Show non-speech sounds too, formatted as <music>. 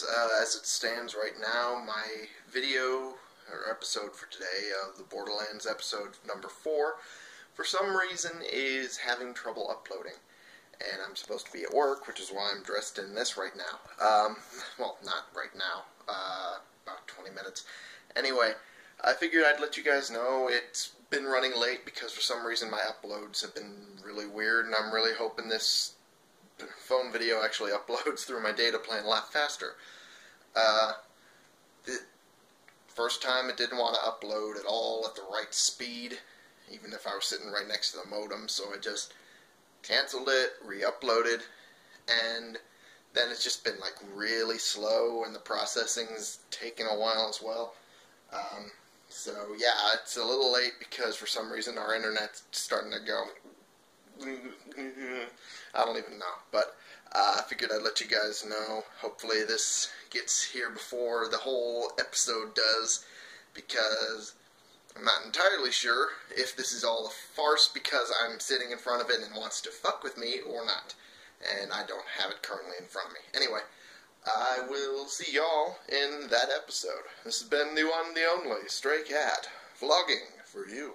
Uh, as it stands right now, my video or episode for today of the Borderlands episode number four, for some reason, is having trouble uploading. And I'm supposed to be at work, which is why I'm dressed in this right now. Um, <laughs> well, not right now. Uh, about 20 minutes. Anyway, I figured I'd let you guys know it's been running late because for some reason my uploads have been really weird, and I'm really hoping this phone video actually <laughs> uploads through my data plan a lot faster. Uh, the first time it didn't want to upload at all at the right speed, even if I was sitting right next to the modem, so I just canceled it, re-uploaded, and then it's just been like really slow, and the processing's taken a while as well. Um, so yeah, it's a little late because for some reason our internet's starting to go I don't even know. But uh, I figured I'd let you guys know. Hopefully this gets here before the whole episode does, because I'm not entirely sure if this is all a farce because I'm sitting in front of it and wants to fuck with me or not. And I don't have it currently in front of me. Anyway, I will see y'all in that episode. This has been the one, the only Stray Cat, vlogging for you.